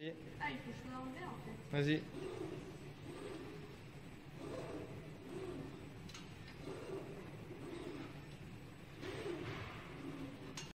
Ah, il faut que je l'enlever en fait. Vas-y.